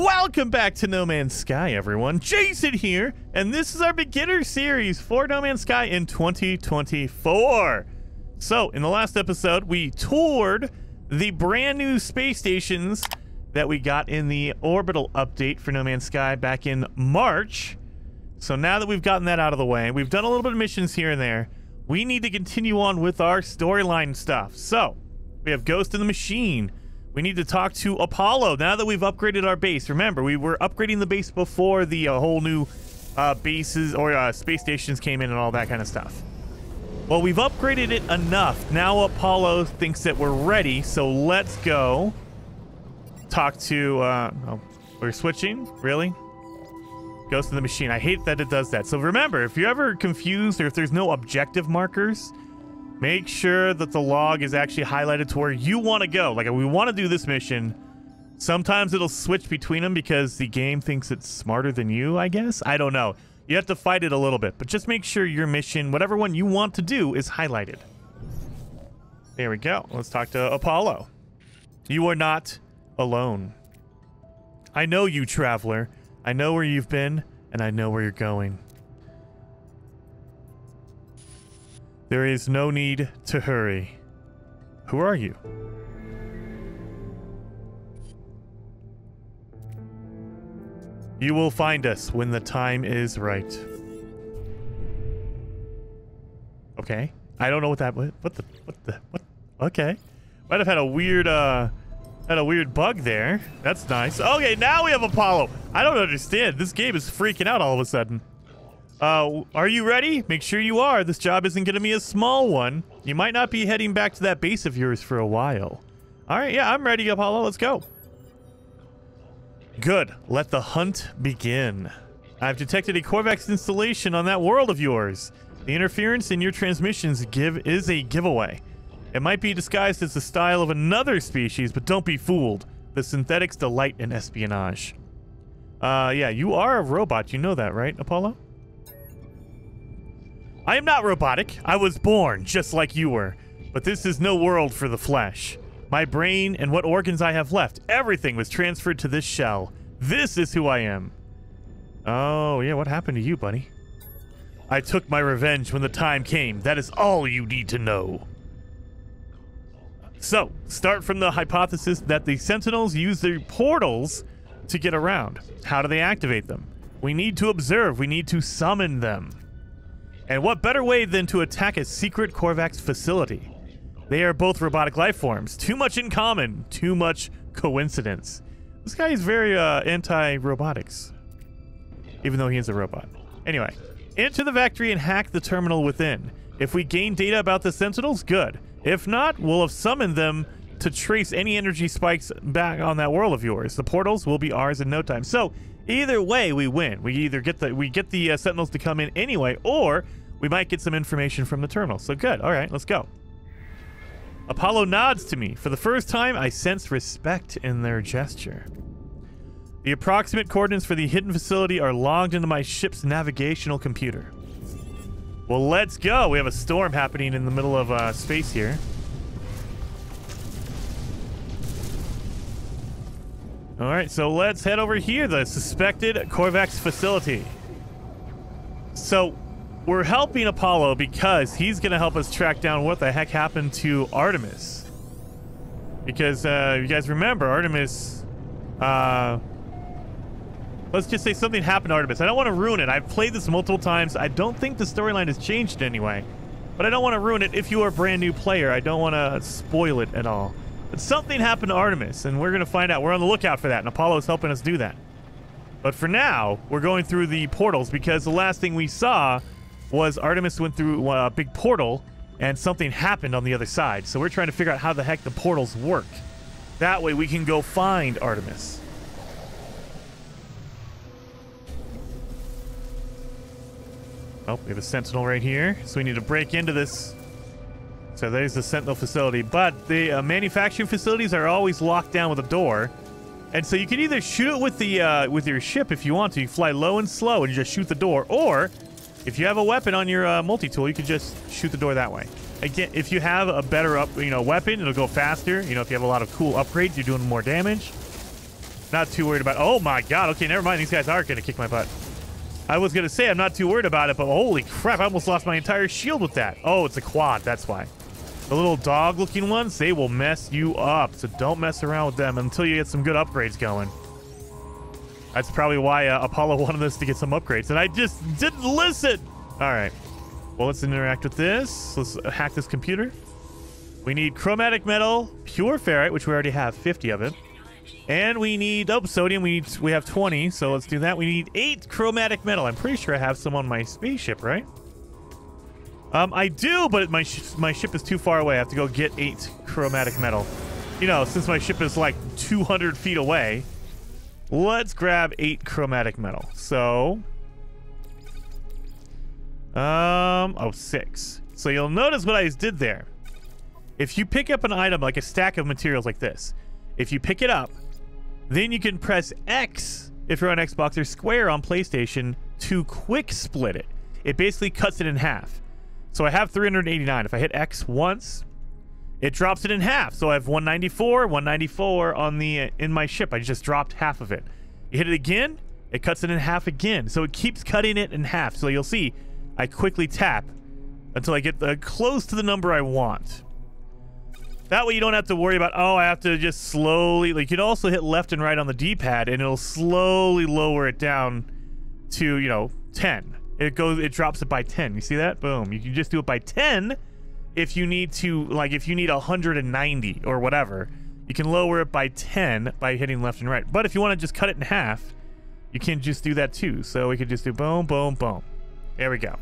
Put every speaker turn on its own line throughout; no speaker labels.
Welcome back to No Man's Sky, everyone. Jason here, and this is our beginner series for No Man's Sky in 2024. So, in the last episode, we toured the brand new space stations that we got in the orbital update for No Man's Sky back in March. So now that we've gotten that out of the way, we've done a little bit of missions here and there. We need to continue on with our storyline stuff. So, we have Ghost in the Machine. We need to talk to Apollo now that we've upgraded our base. Remember, we were upgrading the base before the uh, whole new uh, bases or uh, space stations came in and all that kind of stuff. Well, we've upgraded it enough. Now Apollo thinks that we're ready, so let's go talk to... Uh, oh, we're switching? Really? Ghost in the Machine. I hate that it does that. So remember, if you're ever confused or if there's no objective markers, Make sure that the log is actually highlighted to where you want to go. Like, we want to do this mission. Sometimes it'll switch between them because the game thinks it's smarter than you, I guess? I don't know. You have to fight it a little bit, but just make sure your mission, whatever one you want to do, is highlighted. There we go. Let's talk to Apollo. You are not alone. I know you, traveler. I know where you've been, and I know where you're going. There is no need to hurry. Who are you? You will find us when the time is right. Okay. I don't know what that what, what the what the what okay. Might have had a weird uh had a weird bug there. That's nice. Okay, now we have Apollo. I don't understand. This game is freaking out all of a sudden. Uh, are you ready? Make sure you are. This job isn't going to be a small one. You might not be heading back to that base of yours for a while. All right, yeah, I'm ready, Apollo. Let's go. Good. Let the hunt begin. I've detected a Korvax installation on that world of yours. The interference in your transmissions give is a giveaway. It might be disguised as the style of another species, but don't be fooled. The synthetics delight in espionage. Uh, yeah, you are a robot. You know that, right, Apollo? I am not robotic. I was born just like you were. But this is no world for the flesh. My brain and what organs I have left, everything was transferred to this shell. This is who I am. Oh, yeah, what happened to you, buddy? I took my revenge when the time came. That is all you need to know. So, start from the hypothesis that the Sentinels use their portals to get around. How do they activate them? We need to observe. We need to summon them. And what better way than to attack a secret Korvax facility? They are both robotic life forms. Too much in common. Too much coincidence. This guy is very uh, anti-robotics. Even though he is a robot. Anyway, enter the factory and hack the terminal within. If we gain data about the Sentinels, good. If not, we'll have summoned them to trace any energy spikes back on that world of yours. The portals will be ours in no time. So either way, we win. We either get the we get the uh, Sentinels to come in anyway, or we might get some information from the terminal. So good. All right, let's go. Apollo nods to me. For the first time, I sense respect in their gesture. The approximate coordinates for the hidden facility are logged into my ship's navigational computer. Well, let's go. We have a storm happening in the middle of uh, space here. All right, so let's head over here, the suspected Korvax facility. So we're helping Apollo because he's going to help us track down what the heck happened to Artemis. Because uh, you guys remember, Artemis... Uh, let's just say something happened to Artemis. I don't want to ruin it. I've played this multiple times. I don't think the storyline has changed anyway. But I don't want to ruin it if you are a brand new player. I don't want to spoil it at all. But something happened to Artemis, and we're going to find out. We're on the lookout for that, and Apollo's helping us do that. But for now, we're going through the portals because the last thing we saw was Artemis went through a big portal and something happened on the other side. So we're trying to figure out how the heck the portals work. That way we can go find Artemis. Oh, we have a sentinel right here. So we need to break into this. So there's the sentinel facility. But the uh, manufacturing facilities are always locked down with a door. And so you can either shoot it with the uh, with your ship if you want to. You fly low and slow and you just shoot the door. Or if you have a weapon on your uh, multi-tool, you can just shoot the door that way. Again, if you have a better up, you know, weapon, it'll go faster. You know, if you have a lot of cool upgrades, you're doing more damage. Not too worried about. Oh my god. Okay, never mind. These guys are gonna kick my butt. I was gonna say I'm not too worried about it, but holy crap! I almost lost my entire shield with that. Oh, it's a quad. That's why. The little dog-looking ones, they will mess you up. So don't mess around with them until you get some good upgrades going. That's probably why uh, Apollo wanted us to get some upgrades, and I just didn't listen. All right. Well, let's interact with this. Let's hack this computer. We need chromatic metal, pure ferrite, which we already have 50 of it. And we need, oh, sodium, we need, we have 20, so let's do that. We need eight chromatic metal. I'm pretty sure I have some on my spaceship, right? Um, I do, but my, sh my ship is too far away. I have to go get eight chromatic metal. You know, since my ship is like 200 feet away, let's grab eight chromatic metal. So, um, oh, six. So you'll notice what I did there. If you pick up an item like a stack of materials like this, if you pick it up, then you can press X if you're on Xbox or square on PlayStation to quick split it. It basically cuts it in half. So I have 389. If I hit X once, it drops it in half. So I have 194, 194 on the uh, in my ship. I just dropped half of it. You hit it again, it cuts it in half again. So it keeps cutting it in half. So you'll see I quickly tap until I get the, close to the number I want. That way you don't have to worry about, oh, I have to just slowly, like you can also hit left and right on the D-pad and it'll slowly lower it down to, you know, 10. It goes, it drops it by 10. You see that? Boom. You can just do it by 10 if you need to, like if you need 190 or whatever, you can lower it by 10 by hitting left and right. But if you want to just cut it in half, you can just do that too. So we could just do boom, boom, boom. There we go.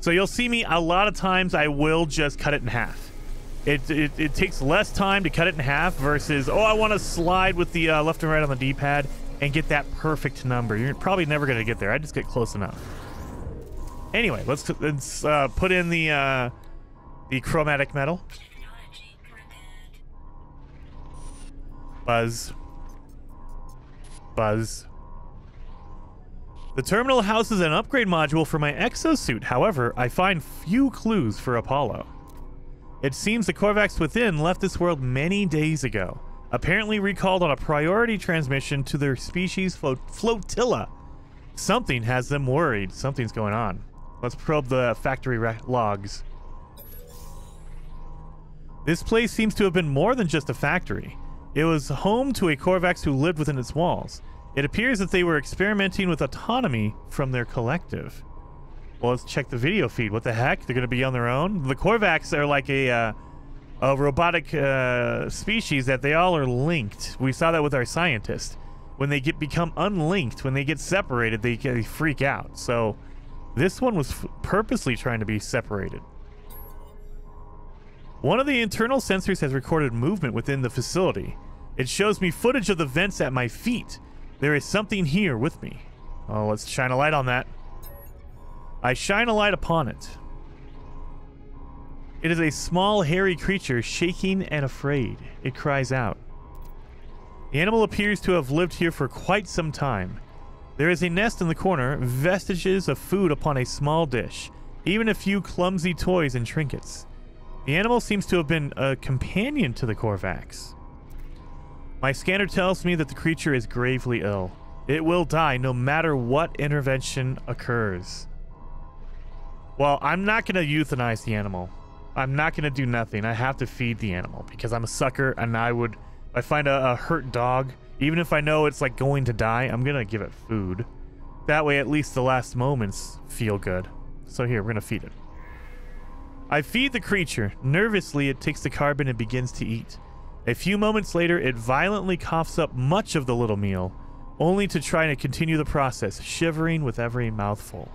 So you'll see me a lot of times I will just cut it in half. It, it, it takes less time to cut it in half versus, oh, I want to slide with the uh, left and right on the D-pad and get that perfect number. You're probably never going to get there. I just get close enough. Anyway, let's, let's uh, put in the, uh, the chromatic metal. Buzz. Buzz. The terminal houses an upgrade module for my exosuit. However, I find few clues for Apollo. It seems the Korvax within left this world many days ago, apparently recalled on a priority transmission to their species flotilla. Something has them worried. Something's going on. Let's probe the factory logs. This place seems to have been more than just a factory. It was home to a Korvax who lived within its walls. It appears that they were experimenting with autonomy from their collective. Well, let's check the video feed. What the heck? They're going to be on their own? The Korvax are like a, uh, a robotic uh, species that they all are linked. We saw that with our scientist. When they get become unlinked, when they get separated, they, they freak out. So this one was purposely trying to be separated. One of the internal sensors has recorded movement within the facility. It shows me footage of the vents at my feet. There is something here with me. Oh, let's shine a light on that. I shine a light upon it. It is a small, hairy creature, shaking and afraid. It cries out. The animal appears to have lived here for quite some time. There is a nest in the corner, vestiges of food upon a small dish, even a few clumsy toys and trinkets. The animal seems to have been a companion to the Korvax. My scanner tells me that the creature is gravely ill. It will die no matter what intervention occurs. Well, I'm not going to euthanize the animal. I'm not going to do nothing. I have to feed the animal because I'm a sucker and I would... If I find a, a hurt dog, even if I know it's like going to die, I'm going to give it food. That way at least the last moments feel good. So here, we're going to feed it. I feed the creature. Nervously, it takes the carbon and begins to eat. A few moments later, it violently coughs up much of the little meal, only to try to continue the process, shivering with every mouthful.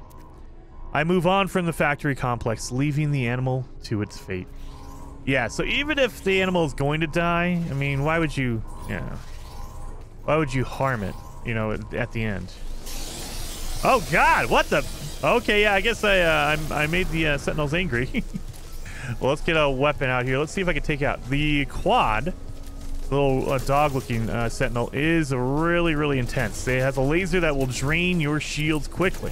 I move on from the factory complex, leaving the animal to its fate. Yeah, so even if the animal is going to die, I mean, why would you, yeah, why would you harm it, you know, at the end? Oh God, what the? Okay, yeah, I guess I uh, I, made the uh, Sentinels angry. well, let's get a weapon out here. Let's see if I can take out the quad. Little uh, dog-looking uh, Sentinel is really, really intense. It has a laser that will drain your shields quickly.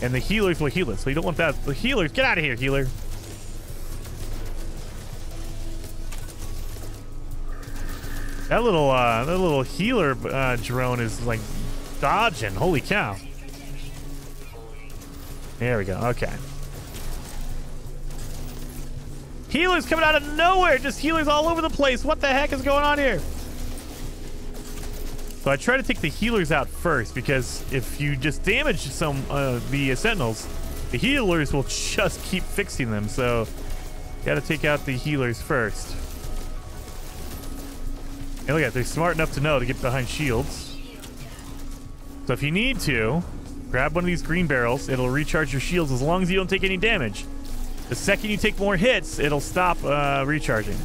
And the healers will heal it, so you don't want that. The healers, get out of here, healer. That little uh, that little healer uh, drone is like dodging. Holy cow! There we go. Okay. Healers coming out of nowhere. Just healers all over the place. What the heck is going on here? So I try to take the healers out first because if you just damage some uh, the sentinels, the healers will just keep fixing them. So got to take out the healers first. And look at they're smart enough to know to get behind shields. So if you need to, grab one of these green barrels. It'll recharge your shields as long as you don't take any damage. The second you take more hits, it'll stop uh, recharging.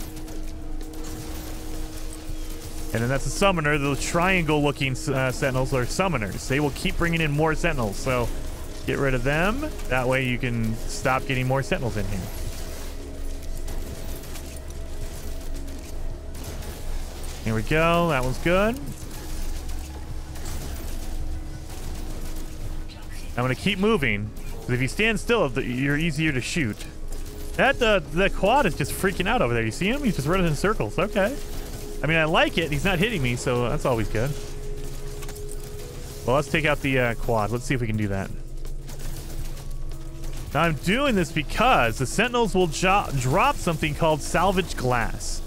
And then that's a summoner. The triangle-looking uh, sentinels are summoners. They will keep bringing in more sentinels. So get rid of them. That way you can stop getting more sentinels in here. Here we go. That one's good. I'm to keep moving. Because if you stand still, you're easier to shoot. That uh, the quad is just freaking out over there. You see him? He's just running in circles. Okay. I mean, I like it. He's not hitting me, so that's always good. Well, let's take out the uh, quad. Let's see if we can do that. Now, I'm doing this because the Sentinels will drop something called salvage glass.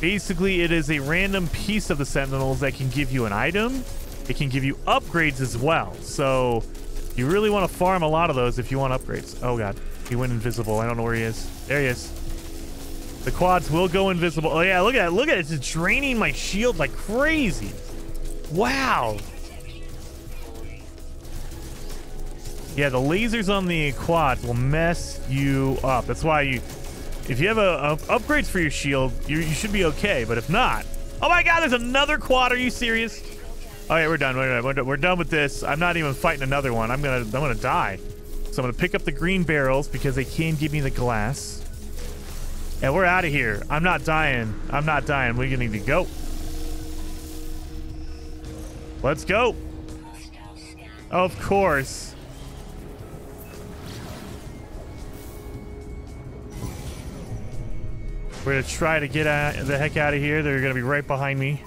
Basically, it is a random piece of the Sentinels that can give you an item. It can give you upgrades as well. So, you really want to farm a lot of those if you want upgrades. Oh, God. He went invisible. I don't know where he is. There he is. The quads will go invisible. Oh, yeah, look at that. Look at it. It's just draining my shield like crazy. Wow. Yeah, the lasers on the quads will mess you up. That's why you, if you have a, a upgrades for your shield, you, you should be okay. But if not, oh my God, there's another quad. Are you serious? Right, we're done. We're done. We're done with this. I'm not even fighting another one. I'm gonna, I'm gonna die. So I'm gonna pick up the green barrels because they can give me the glass. And we're out of here. I'm not dying. I'm not dying. We're gonna need to go. Let's go. Of course. We're gonna try to get the heck out of here. They're gonna be right behind me.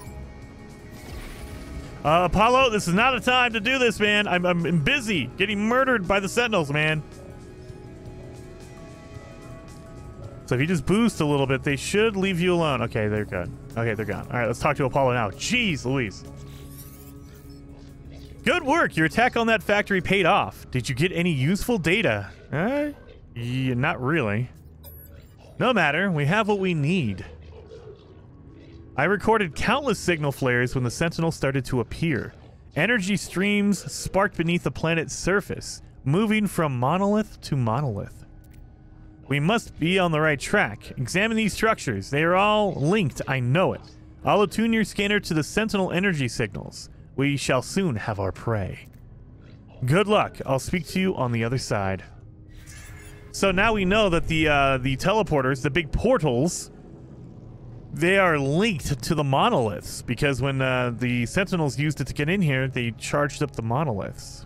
Uh, Apollo, this is not a time to do this, man. I'm, I'm busy getting murdered by the Sentinels, man. So if you just boost a little bit, they should leave you alone. Okay, they're good. Okay, they're gone. All right, let's talk to Apollo now. Jeez Louise. Good work. Your attack on that factory paid off. Did you get any useful data? Uh, yeah, not really. No matter. We have what we need. I recorded countless signal flares when the Sentinel started to appear. Energy streams sparked beneath the planet's surface, moving from monolith to monolith. We must be on the right track. Examine these structures. They are all linked, I know it. I'll attune your scanner to the Sentinel energy signals. We shall soon have our prey. Good luck. I'll speak to you on the other side. So now we know that the uh, the teleporters, the big portals, they are linked to the monoliths because when uh, the Sentinels used it to get in here, they charged up the monoliths.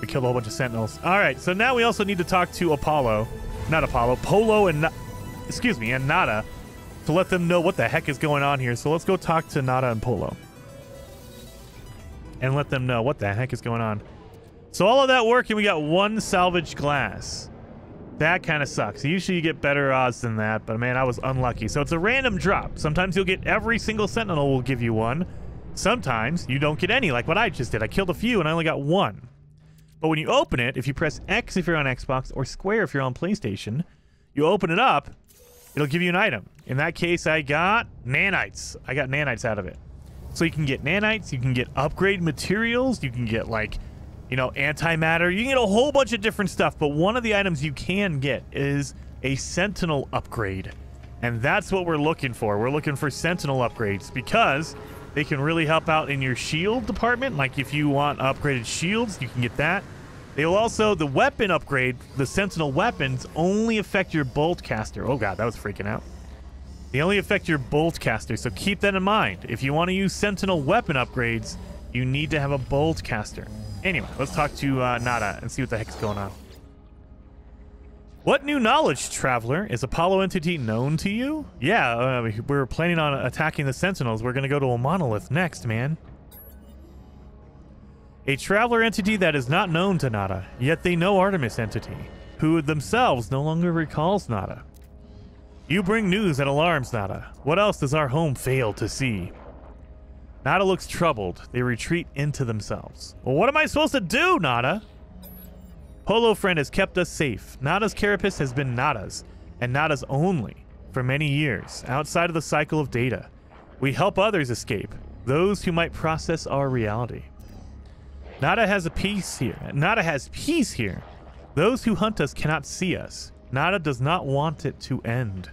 We killed a whole bunch of sentinels. All right, so now we also need to talk to Apollo, not Apollo, Polo and excuse me, and Nada, to let them know what the heck is going on here. So let's go talk to Nada and Polo, and let them know what the heck is going on. So all of that work, and we got one salvaged glass. That kind of sucks. Usually you get better odds than that, but man, I was unlucky. So it's a random drop. Sometimes you'll get every single sentinel will give you one. Sometimes you don't get any, like what I just did. I killed a few and I only got one. But when you open it, if you press X if you're on Xbox or square if you're on PlayStation, you open it up, it'll give you an item. In that case, I got nanites. I got nanites out of it. So you can get nanites, you can get upgrade materials, you can get like, you know, antimatter. You can get a whole bunch of different stuff, but one of the items you can get is a sentinel upgrade. And that's what we're looking for. We're looking for sentinel upgrades because they can really help out in your shield department. Like if you want upgraded shields, you can get that. They will also, the weapon upgrade, the Sentinel weapons only affect your bolt caster. Oh god, that was freaking out. They only affect your bolt caster, so keep that in mind. If you want to use Sentinel weapon upgrades, you need to have a bolt caster. Anyway, let's talk to uh, Nada and see what the heck is going on. What new knowledge, traveler? Is Apollo entity known to you? Yeah, uh, we're planning on attacking the Sentinels. We're going to go to a monolith next, man. A traveler entity that is not known to Nada, yet they know Artemis entity, who themselves no longer recalls Nada. You bring news that alarms Nada. What else does our home fail to see? Nada looks troubled. They retreat into themselves. Well, what am I supposed to do, Nada? Polo Friend has kept us safe. Nada's carapace has been Nada's, and Nada's only, for many years, outside of the cycle of data. We help others escape, those who might process our reality. Nada has a peace here. Nada has peace here. Those who hunt us cannot see us. Nada does not want it to end.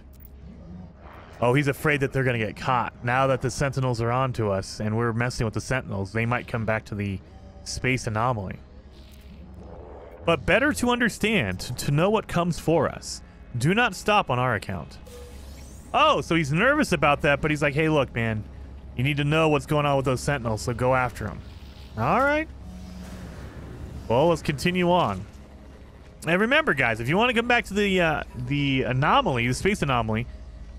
Oh, he's afraid that they're going to get caught. Now that the Sentinels are on to us and we're messing with the Sentinels, they might come back to the space anomaly. But better to understand, to know what comes for us. Do not stop on our account. Oh, so he's nervous about that, but he's like, hey, look, man, you need to know what's going on with those Sentinels, so go after them. All right. Well, let's continue on. And remember, guys, if you want to come back to the uh, the anomaly, the space anomaly,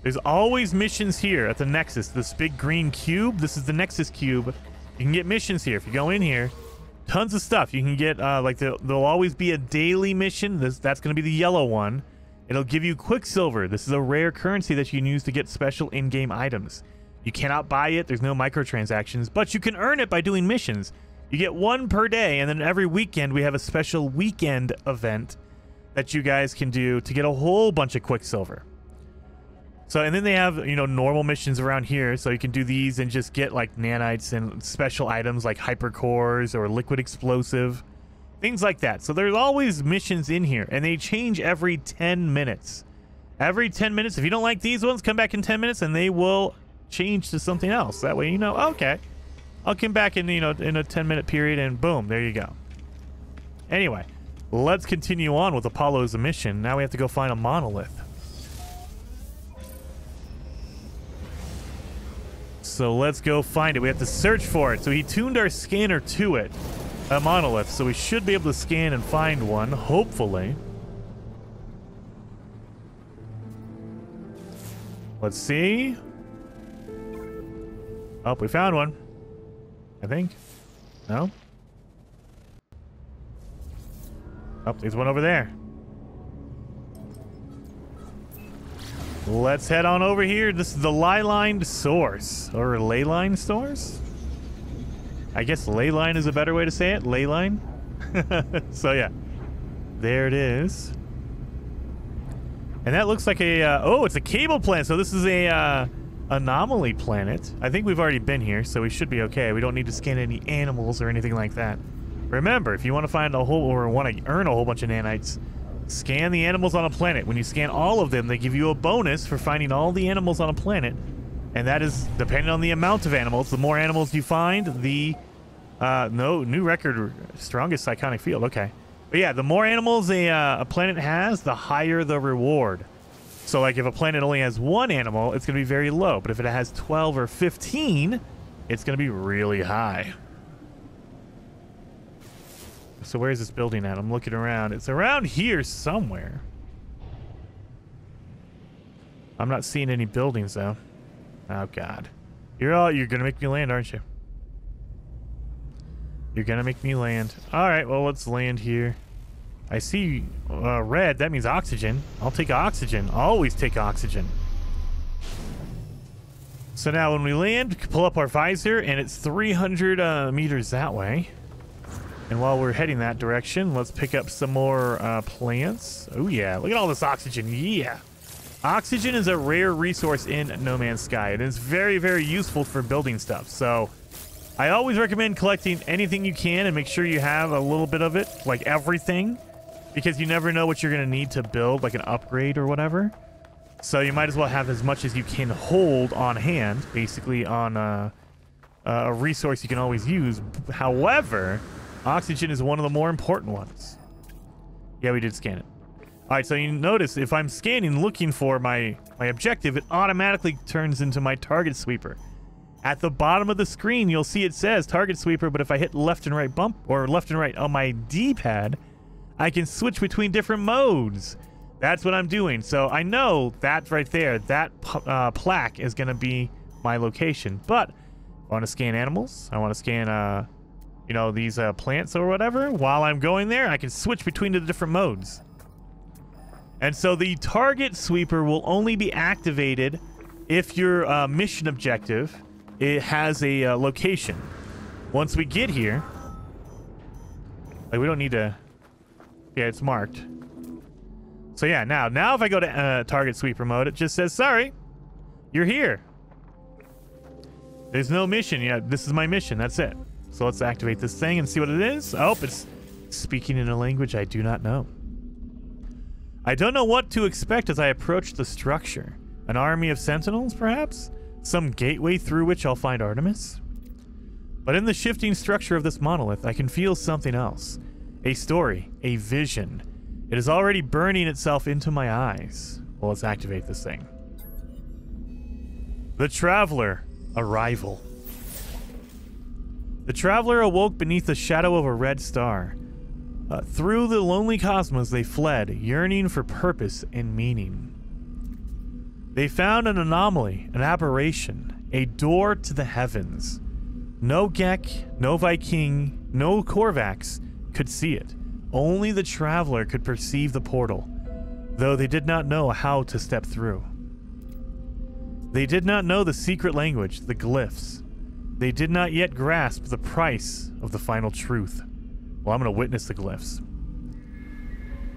there's always missions here at the Nexus. This big green cube. This is the Nexus cube. You can get missions here if you go in here. Tons of stuff. You can get uh, like the, there'll always be a daily mission. This that's going to be the yellow one. It'll give you Quicksilver. This is a rare currency that you can use to get special in-game items. You cannot buy it. There's no microtransactions, but you can earn it by doing missions. You get one per day, and then every weekend we have a special weekend event that you guys can do to get a whole bunch of Quicksilver. So, and then they have, you know, normal missions around here, so you can do these and just get, like, nanites and special items like hyper cores or liquid explosive, things like that. So there's always missions in here, and they change every 10 minutes. Every 10 minutes, if you don't like these ones, come back in 10 minutes, and they will change to something else. That way you know, okay, I'll come back in, you know, in a 10 minute period and boom, there you go. Anyway, let's continue on with Apollo's mission. Now we have to go find a monolith. So let's go find it. We have to search for it. So he tuned our scanner to it, a monolith. So we should be able to scan and find one, hopefully. Let's see. Oh, we found one. I think. No? Oh, there's one over there. Let's head on over here. This is the ley-lined source. Or ley-line source? I guess ley line is a better way to say it. Ley line. so yeah. There it is. And that looks like a... Uh, oh, it's a cable plant. So this is a... Uh, anomaly planet. I think we've already been here, so we should be okay. We don't need to scan any animals or anything like that. Remember, if you want to find a whole or want to earn a whole bunch of nanites, scan the animals on a planet. When you scan all of them, they give you a bonus for finding all the animals on a planet. And that is depending on the amount of animals. The more animals you find, the uh, no new record, strongest psychonic field. Okay, but yeah, the more animals a, uh, a planet has, the higher the reward. So like if a planet only has one animal, it's going to be very low. But if it has 12 or 15, it's going to be really high. So where's this building at? I'm looking around. It's around here somewhere. I'm not seeing any buildings though. Oh god. You're all you're gonna make me land, aren't you? You're gonna make me land. Alright, well let's land here. I see uh, red. That means oxygen. I'll take oxygen. Always take oxygen. So now when we land, pull up our visor, and it's 300 uh, meters that way. And while we're heading that direction, let's pick up some more uh, plants. Oh yeah, look at all this oxygen. Yeah. Oxygen is a rare resource in No Man's Sky. And It is very, very useful for building stuff. So I always recommend collecting anything you can and make sure you have a little bit of it, like everything because you never know what you're going to need to build, like an upgrade or whatever. So you might as well have as much as you can hold on hand, basically on a, a resource you can always use. However, oxygen is one of the more important ones. Yeah, we did scan it. All right, so you notice if I'm scanning looking for my, my objective, it automatically turns into my target sweeper. At the bottom of the screen, you'll see it says target sweeper, but if I hit left and right bump or left and right on my D-pad, I can switch between different modes. That's what I'm doing. So I know that right there, that uh, plaque is going to be my location. But I want to scan animals. I want to scan, uh, you know, these uh, plants or whatever. While I'm going there, I can switch between the different modes. And so the target sweeper will only be activated if your uh, mission objective it has a uh, location. Once we get here, like we don't need to. Yeah, it's marked. So yeah, now now if I go to uh, target sweeper mode, it just says sorry, you're here. There's no mission yet. This is my mission. That's it. So let's activate this thing and see what it is. Oh, it's speaking in a language I do not know. I don't know what to expect as I approach the structure. An army of sentinels, perhaps? Some gateway through which I'll find Artemis? But in the shifting structure of this monolith, I can feel something else. A story, a vision. It is already burning itself into my eyes. Well, let's activate this thing. The Traveler, Arrival. The Traveler awoke beneath the shadow of a red star. Uh, through the lonely cosmos they fled, yearning for purpose and meaning. They found an anomaly, an aberration, a door to the heavens. No Gek, no Vy'keen, no Korvax could see it. Only the Traveler could perceive the portal, though they did not know how to step through. They did not know the secret language, the glyphs. They did not yet grasp the price of the final truth. Well, I'm going to witness the glyphs.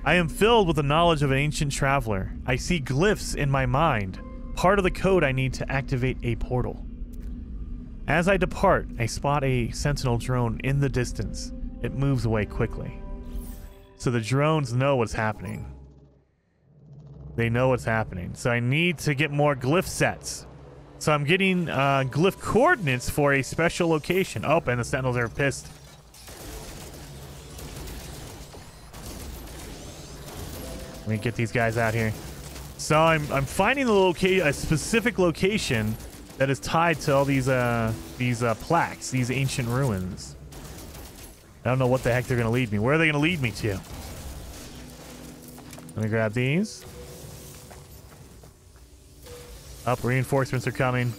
I am filled with the knowledge of an ancient traveler. I see glyphs in my mind, part of the code I need to activate a portal. As I depart, I spot a sentinel drone in the distance. It moves away quickly. So the drones know what's happening. They know what's happening. So I need to get more glyph sets. So I'm getting uh, glyph coordinates for a special location. Oh, and the sentinels are pissed. Let me get these guys out here. So I'm I'm finding the location, a specific location that is tied to all these uh these uh plaques, these ancient ruins. I don't know what the heck they're gonna lead me. Where are they gonna lead me to? Let me grab these. Up, reinforcements are coming.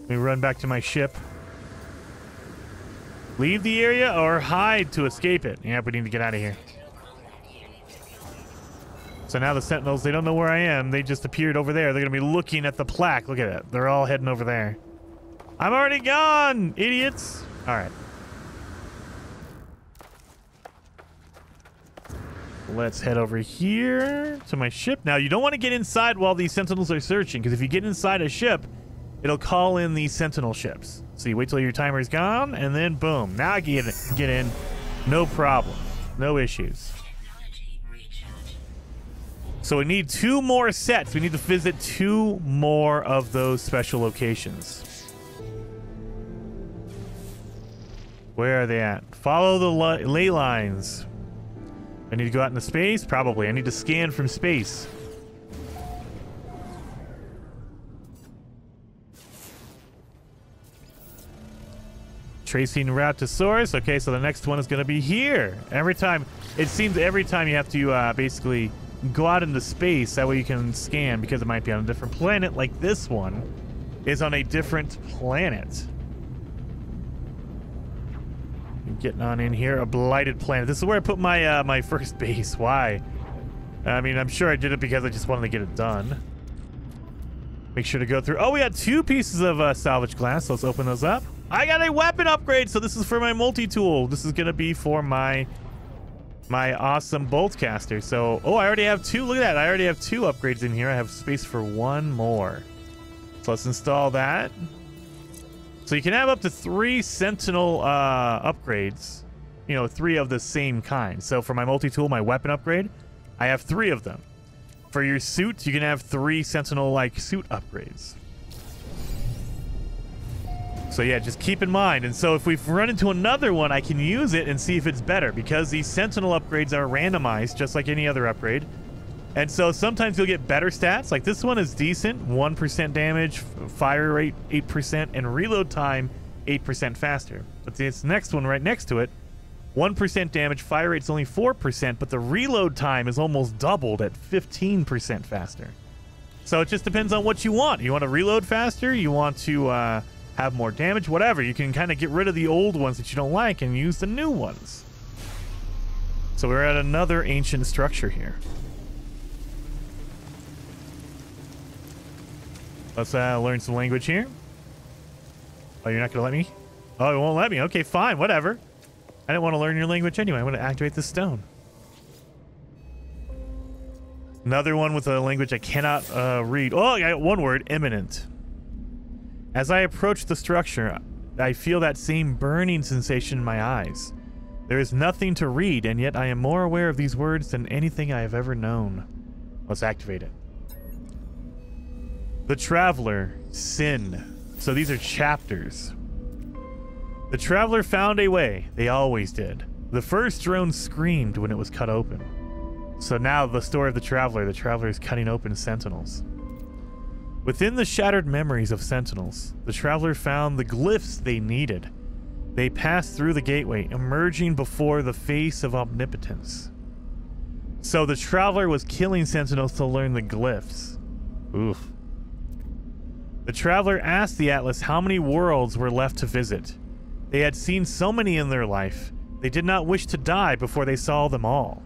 Let me run back to my ship. Leave the area or hide to escape it. Yep, we need to get out of here. So now the Sentinels, they don't know where I am. They just appeared over there. They're going to be looking at the plaque. Look at it. They're all heading over there. I'm already gone, idiots. All right. Let's head over here to my ship. Now, you don't want to get inside while these Sentinels are searching, because if you get inside a ship, it'll call in these Sentinel ships. So you wait till your timer's gone, and then boom. Now I get, get in. No problem. No issues. So we need two more sets. We need to visit two more of those special locations. Where are they at? Follow the ley lines. I need to go out into space? Probably. I need to scan from space. Tracing route to source. Okay, so the next one is going to be here. Every time, it seems every time you have to uh, basically go out into space. That way you can scan because it might be on a different planet. Like this one is on a different planet. Getting on in here, a blighted planet. This is where I put my uh, my first base. Why? I mean, I'm sure I did it because I just wanted to get it done. Make sure to go through. Oh, we got two pieces of uh, salvage glass. Let's open those up. I got a weapon upgrade. So this is for my multi-tool. This is going to be for my my awesome bolt caster. So, oh, I already have two. Look at that. I already have two upgrades in here. I have space for one more. So let's install that. So you can have up to three Sentinel uh, upgrades. You know, three of the same kind. So for my multi-tool, my weapon upgrade, I have three of them. For your suit, you can have three Sentinel-like suit upgrades. So yeah, just keep in mind. And so if we run into another one, I can use it and see if it's better because these Sentinel upgrades are randomized just like any other upgrade. And so sometimes you'll get better stats. Like this one is decent. 1% damage, fire rate 8%, and reload time 8% faster. But this next one right next to it 1% damage, fire rate's only 4%, but the reload time is almost doubled at 15% faster. So it just depends on what you want. You want to reload faster? You want to uh, have more damage? Whatever. You can kind of get rid of the old ones that you don't like and use the new ones. So we're at another ancient structure here. Let's uh, learn some language here. Oh, you're not going to let me? Oh, it won't let me. Okay, fine. Whatever. I didn't want to learn your language anyway. I'm going to activate the stone. Another one with a language I cannot uh, read. Oh, I got one word. Imminent. As I approach the structure, I feel that same burning sensation in my eyes. There is nothing to read, and yet I am more aware of these words than anything I have ever known. Let's activate it. The Traveler, Sin. So these are chapters. The Traveler found a way. They always did. The first drone screamed when it was cut open. So now the story of the Traveler. The Traveler is cutting open Sentinels. Within the shattered memories of Sentinels, the Traveler found the glyphs they needed. They passed through the gateway, emerging before the face of omnipotence. So the Traveler was killing Sentinels to learn the glyphs. Oof. The traveler asked the Atlas how many worlds were left to visit. They had seen so many in their life, they did not wish to die before they saw them all.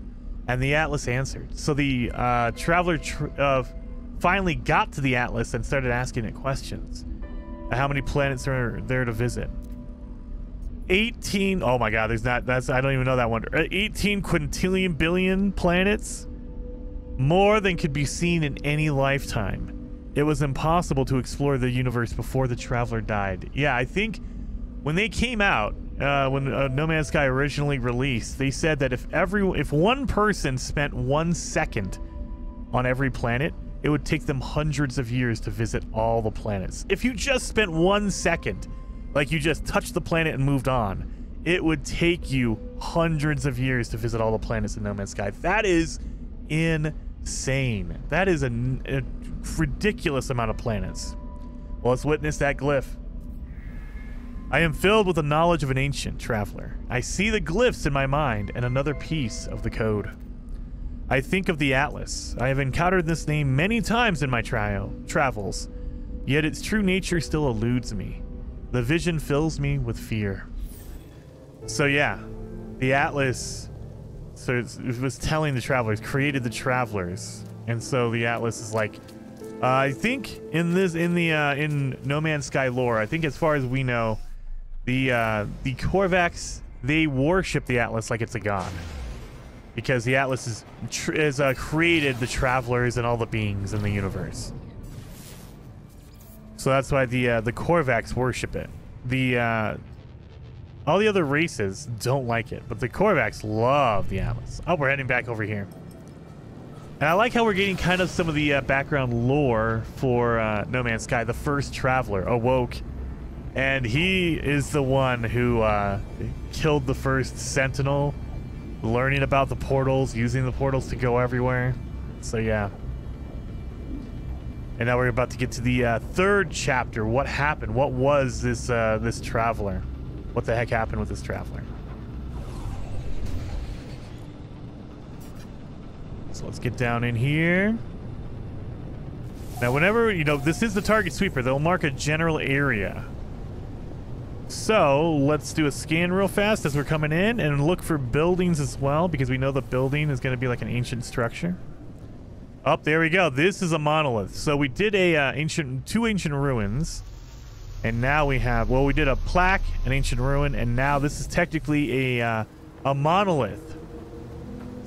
And the Atlas answered. So the uh, traveler tr uh, finally got to the Atlas and started asking it questions. How many planets are there to visit? 18 oh my god there's not that's i don't even know that one uh, 18 quintillion billion planets more than could be seen in any lifetime it was impossible to explore the universe before the Traveler died. Yeah, I think when they came out, uh, when uh, No Man's Sky originally released, they said that if every if one person spent one second on every planet, it would take them hundreds of years to visit all the planets. If you just spent one second, like you just touched the planet and moved on, it would take you hundreds of years to visit all the planets in No Man's Sky. That is insane. That is a, a ridiculous amount of planets. Well, let's witness that glyph. I am filled with the knowledge of an ancient traveler. I see the glyphs in my mind and another piece of the code. I think of the Atlas. I have encountered this name many times in my tri travels, yet its true nature still eludes me. The vision fills me with fear. So yeah, the Atlas so it was telling the travelers, created the travelers. And so the Atlas is like, uh, I think in this in the uh, in No Man's Sky lore, I think as far as we know, the uh, the Korvax they worship the Atlas like it's a god, because the Atlas is is uh, created the travelers and all the beings in the universe. So that's why the uh, the Korvax worship it. The uh, all the other races don't like it, but the Korvax love the Atlas. Oh, we're heading back over here. And I like how we're getting kind of some of the uh, background lore for uh, No Man's Sky. The first traveler awoke, and he is the one who uh, killed the first Sentinel, learning about the portals, using the portals to go everywhere. So yeah. And now we're about to get to the uh, third chapter. What happened? What was this uh, this traveler? What the heck happened with this traveler? So let's get down in here. Now, whenever, you know, this is the target sweeper, they'll mark a general area. So, let's do a scan real fast as we're coming in and look for buildings as well, because we know the building is going to be like an ancient structure. Up oh, there we go. This is a monolith. So we did a uh, ancient, two ancient ruins, and now we have, well, we did a plaque, an ancient ruin, and now this is technically a uh, a monolith.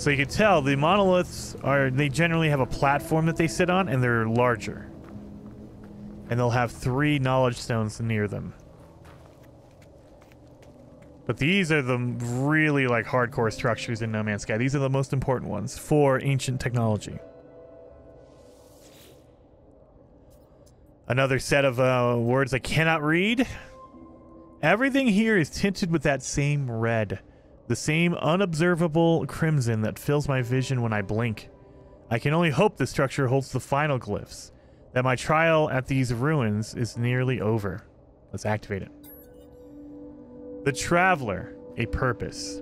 So you can tell the monoliths are, they generally have a platform that they sit on and they're larger. And they'll have three knowledge stones near them. But these are the really like hardcore structures in No Man's Sky. These are the most important ones for ancient technology. Another set of uh, words I cannot read. Everything here is tinted with that same red. The same unobservable crimson that fills my vision when I blink. I can only hope the structure holds the final glyphs, that my trial at these ruins is nearly over. Let's activate it. The Traveler, a purpose.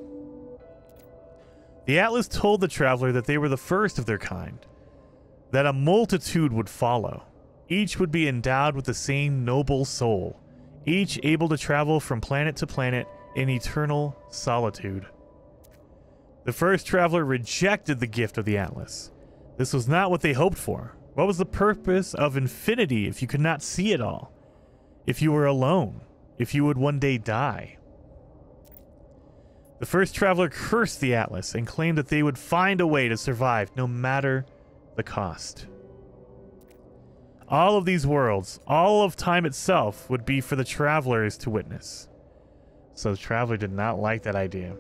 The Atlas told the traveler that they were the first of their kind, that a multitude would follow. Each would be endowed with the same noble soul, each able to travel from planet to planet in eternal solitude. The first traveler rejected the gift of the Atlas. This was not what they hoped for. What was the purpose of infinity if you could not see it all? If you were alone? If you would one day die? The first traveler cursed the Atlas and claimed that they would find a way to survive no matter the cost. All of these worlds, all of time itself, would be for the travelers to witness. So the traveler did not like that idea.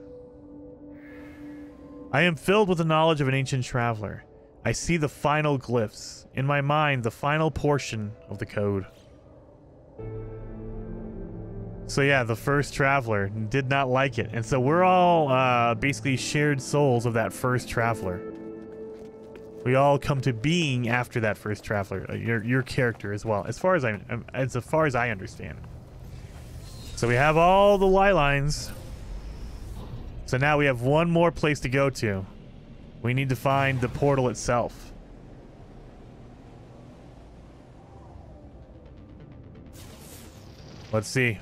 I am filled with the knowledge of an ancient traveler. I see the final glyphs. In my mind, the final portion of the code. So yeah, the first traveler did not like it. And so we're all uh, basically shared souls of that first traveler. We all come to being after that first traveler, uh, your your character as well, as far as I um, as far as I understand. So we have all the Y lines. So now we have one more place to go to. We need to find the portal itself. Let's see.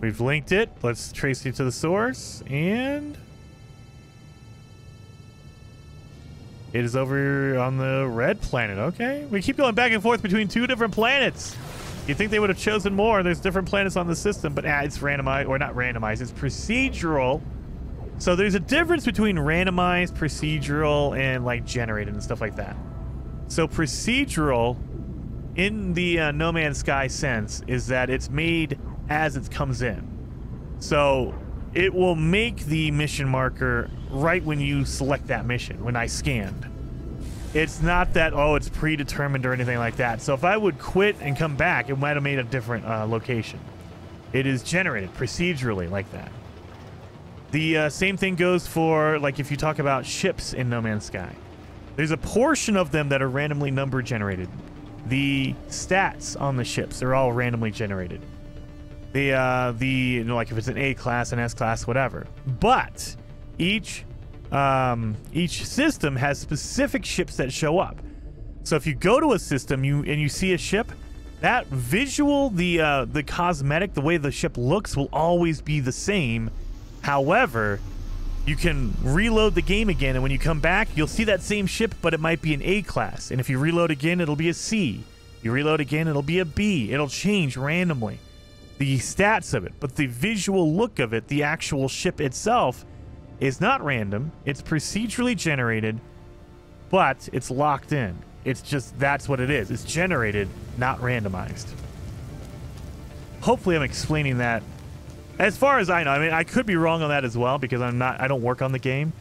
We've linked it. Let's trace you to the source and It is over on the red planet. Okay. We keep going back and forth between two different planets. You'd think they would have chosen more. There's different planets on the system, but ah, it's randomized, or not randomized, it's procedural. So there's a difference between randomized, procedural, and like generated and stuff like that. So procedural, in the uh, No Man's Sky sense, is that it's made as it comes in. So it will make the mission marker right when you select that mission, when I scanned. It's not that, oh, it's predetermined or anything like that. So if I would quit and come back, it might have made a different uh, location. It is generated procedurally like that. The uh, same thing goes for, like, if you talk about ships in No Man's Sky. There's a portion of them that are randomly number generated. The stats on the ships are all randomly generated the uh, the you know, like if it's an A class, an S class, whatever. But each um, each system has specific ships that show up. So if you go to a system, you and you see a ship, that visual, the uh, the cosmetic, the way the ship looks, will always be the same. However, you can reload the game again, and when you come back, you'll see that same ship, but it might be an A class. And if you reload again, it'll be a C. You reload again, it'll be a B. It'll change randomly the stats of it, but the visual look of it, the actual ship itself, is not random. It's procedurally generated, but it's locked in. It's just that's what it is. It's generated, not randomized. Hopefully, I'm explaining that as far as I know. I mean, I could be wrong on that as well because I'm not. I don't work on the game,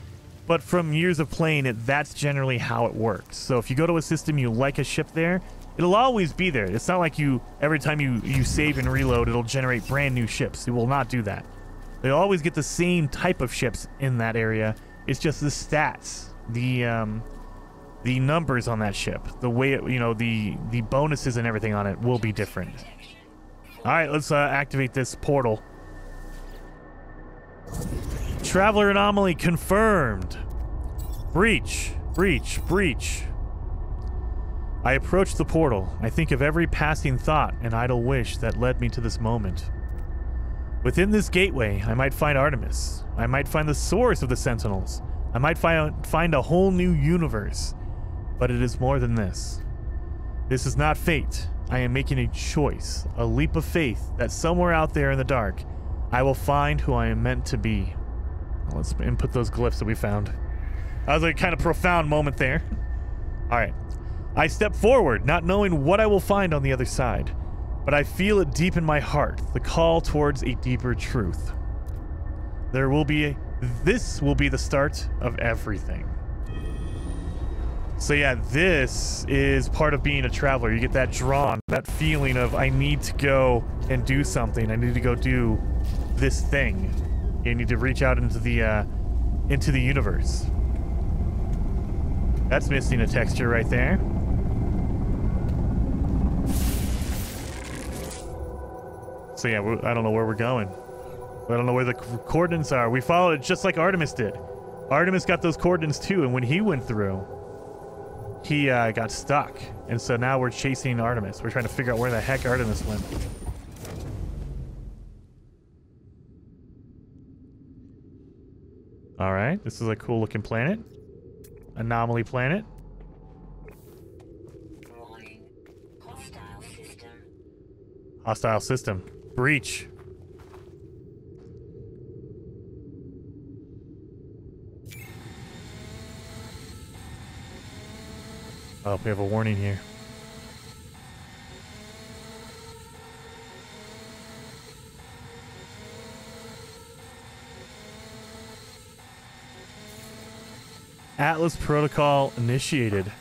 but from years of playing it, that's generally how it works. So if you go to a system, you like a ship there, It'll always be there. It's not like you every time you, you save and reload, it'll generate brand new ships. It will not do that. They always get the same type of ships in that area. It's just the stats, the um, the numbers on that ship, the way it, you know the the bonuses and everything on it will be different. All right, let's uh, activate this portal. Traveler anomaly confirmed. Breach, breach, breach. I approach the portal. I think of every passing thought and idle wish that led me to this moment. Within this gateway, I might find Artemis. I might find the source of the Sentinels. I might find, find a whole new universe. But it is more than this. This is not fate. I am making a choice, a leap of faith that somewhere out there in the dark, I will find who I am meant to be. Let's input those glyphs that we found. That was a kind of profound moment there. All right. I step forward, not knowing what I will find on the other side, but I feel it deep in my heart, the call towards a deeper truth. There will be a, this will be the start of everything. So yeah, this is part of being a traveler. You get that drawn, that feeling of I need to go and do something. I need to go do this thing. You need to reach out into the uh, into the universe. That's missing a texture right there. So yeah, I don't know where we're going. I don't know where the co- coordinates are. We followed it just like Artemis did. Artemis got those coordinates too, and when he went through, he uh, got stuck. And so now we're chasing Artemis. We're trying to figure out where the heck Artemis went. All right, this is a cool looking planet. Anomaly planet.
Hostile system.
Hostile system. Breach. Oh, we have a warning here. Atlas protocol initiated.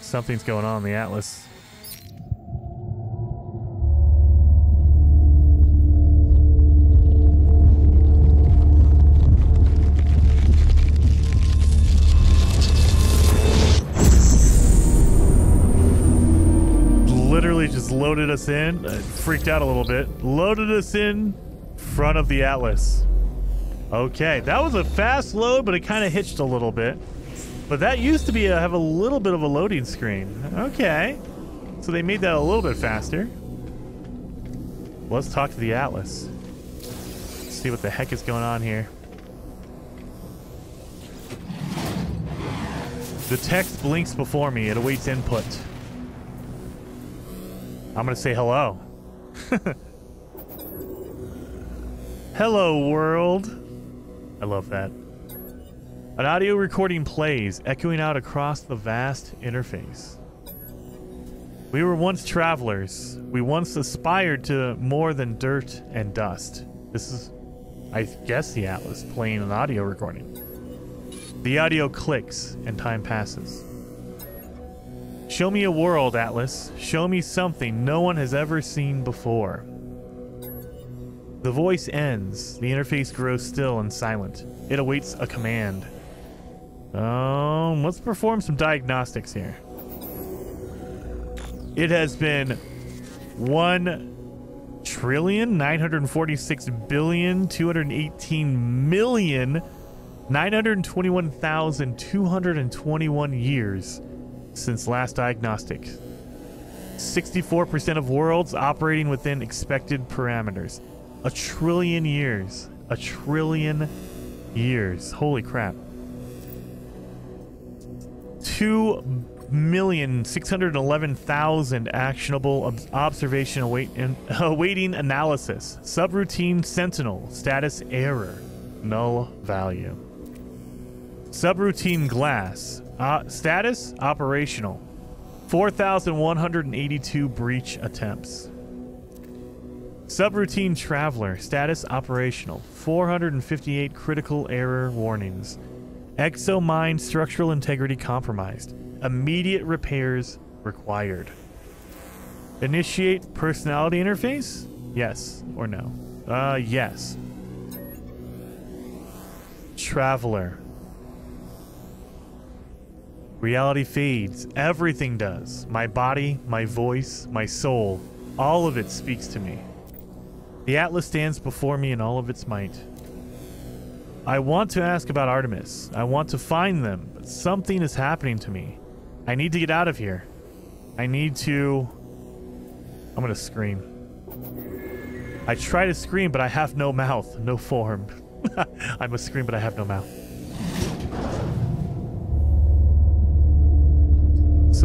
Something's going on in the Atlas. Us in. Uh, freaked out a little bit. Loaded us in front of the Atlas. Okay, that was a fast load, but it kind of hitched a little bit. But that used to be a, have a little bit of a loading screen. Okay, so they made that a little bit faster. Let's talk to the Atlas. See what the heck is going on here. The text blinks before me. It awaits input. I'm gonna say hello. hello, world. I love that. An audio recording plays, echoing out across the vast interface. We were once travelers. We once aspired to more than dirt and dust. This is, I guess, the Atlas playing an audio recording. The audio clicks and time passes. Show me a world, Atlas. Show me something no one has ever seen before. The voice ends. The interface grows still and silent. It awaits a command. Um, let's perform some diagnostics here. It has been 1 trillion 946 billion 218 million 921,221 years since last diagnostic. 64% of worlds operating within expected parameters. A trillion years. A trillion years. Holy crap. 2,611,000 actionable ob- observation await- in- awaiting analysis. Subroutine Sentinel. Status error. Null value. Subroutine Glass. Uh, status operational. 4,182 breach attempts. Subroutine Traveler. Status operational. 458 critical error warnings. Exomine structural integrity compromised. Immediate repairs required. Initiate personality interface? Yes or no? Uh, yes. Traveler. Reality fades. Everything does. My body, my voice, my soul. All of it speaks to me. The Atlas stands before me in all of its might. I want to ask about Artemis. I want to find them, but something is happening to me. I need to get out of here. I need to. I'm gonna scream. I try to scream, but I have no mouth, no form. I must scream, but I have no mouth.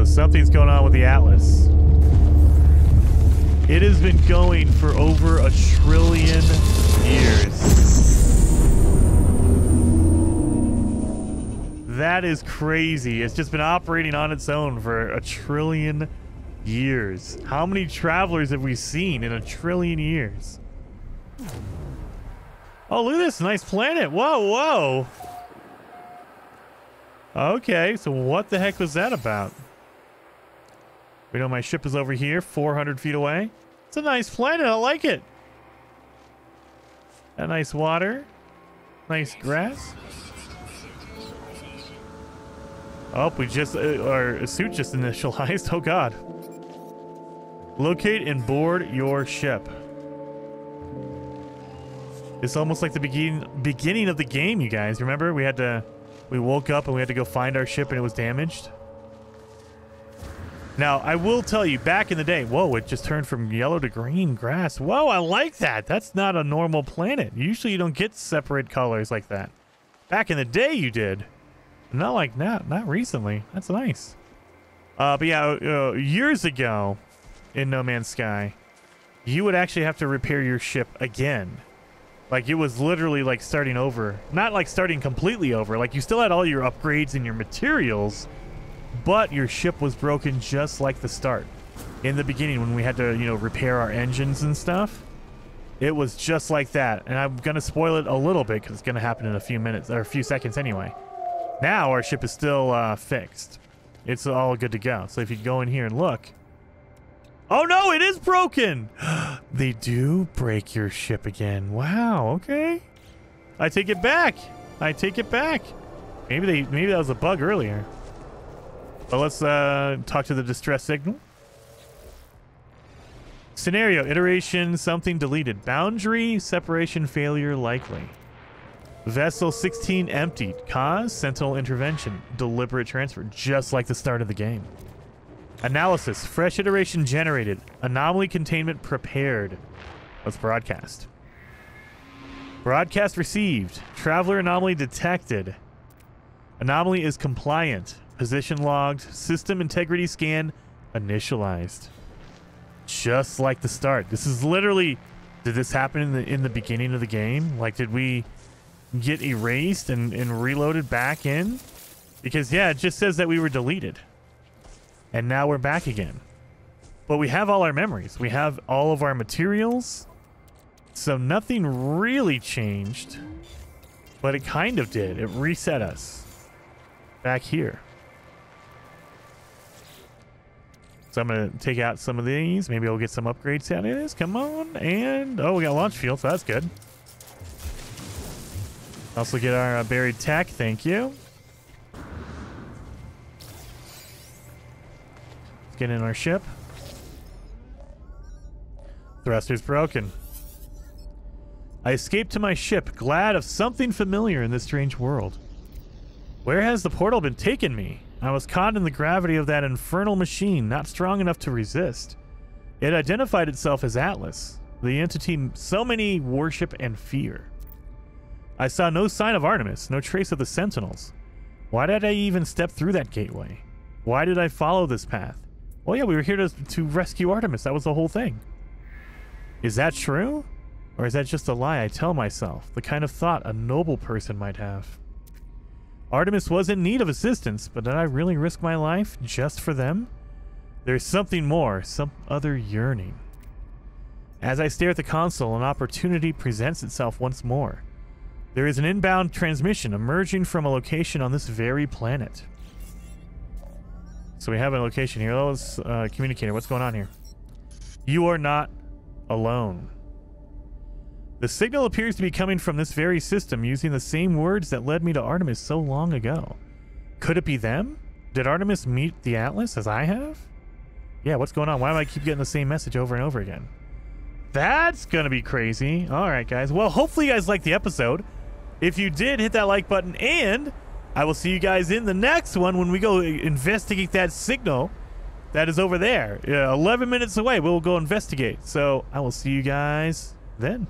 So something's going on with the Atlas. It has been going for over a trillion years. That is crazy. It's just been operating on its own for a trillion years. How many travelers have we seen in a trillion years? Oh, look at this nice planet. Whoa, whoa. Okay, so what the heck was that about? We know my ship is over here, 400 feet away. It's a nice planet. I like it. A nice water. Nice grass. Oh, we just, uh, our suit just initialized. Oh, God. Locate and board your ship. It's almost like the begin beginning of the game, you guys. Remember, we had to, we woke up and we had to go find our ship and it was damaged. Now, I will tell you, back in the day, whoa, it just turned from yellow to green grass. Whoa, I like that. That's not a normal planet. Usually you don't get separate colors like that. Back in the day, you did. Not like that. Not recently. That's nice. Uh, but yeah, uh, years ago in No Man's Sky, you would actually have to repair your ship again. Like it was literally like starting over. Not like starting completely over. Like you still had all your upgrades and your materials, but your ship was broken just like the start. In the beginning when we had to, you know, repair our engines and stuff. It was just like that. And I'm going to spoil it a little bit because it's going to happen in a few minutes or a few seconds anyway. Now our ship is still uh, fixed. It's all good to go. So if you go in here and look. Oh no, it is broken! they do break your ship again. Wow, okay. I take it back. I take it back. Maybe they maybe that was a bug earlier. But let's uh, talk to the distress signal. Scenario, iteration, something deleted. Boundary, separation failure likely. Vessel 16 emptied. Cause, sentinel intervention. Deliberate transfer, just like the start of the game. Analysis, fresh iteration generated. Anomaly containment prepared. Let's broadcast. Broadcast received. Traveler anomaly detected. Anomaly is compliant. Position logged. System integrity scan initialized. Just like the start. This is literally. Did this happen in the in the beginning of the game? Like, did we get erased and, and reloaded back in? Because yeah, it just says that we were deleted. And now we're back again. But we have all our memories. We have all of our materials. So nothing really changed. But it kind of did. It reset us. Back here. So I'm going to take out some of these. Maybe I'll get some upgrades out of this. Come on. And, oh, we got launch fuel, so that's good. Also get our uh, buried tech. Thank you. Let's get in our ship. Thruster's broken. I escaped to my ship, glad of something familiar in this strange world. Where has the portal been taking me? I was caught in the gravity of that infernal machine, not strong enough to resist. It identified itself as Atlas, the entity so many worship and fear. I saw no sign of Artemis, no trace of the Sentinels. Why did I even step through that gateway? Why did I follow this path? Well, yeah, we were here to, to rescue Artemis. That was the whole thing. Is that true? Or is that just a lie I tell myself? The kind of thought a noble person might have. Artemis was in need of assistance, but did I really risk my life just for them? There's something more, some other yearning. As I stare at the console, an opportunity presents itself once more. There is an inbound transmission emerging from a location on this very planet. So we have a location here. Let's uh, communicator. What's going on here? You are not alone. The signal appears to be coming from this very system using the same words that led me to Artemis so long ago. Could it be them? Did Artemis meet the Atlas as I have? Yeah, what's going on? Why do I keep getting the same message over and over again? That's gonna be crazy. All right, guys. Well, hopefully you guys liked the episode. If you did, hit that like button, and I will see you guys in the next one when we go investigate that signal that is over there. Yeah, 11 minutes away. We'll go investigate. So I will see you guys then.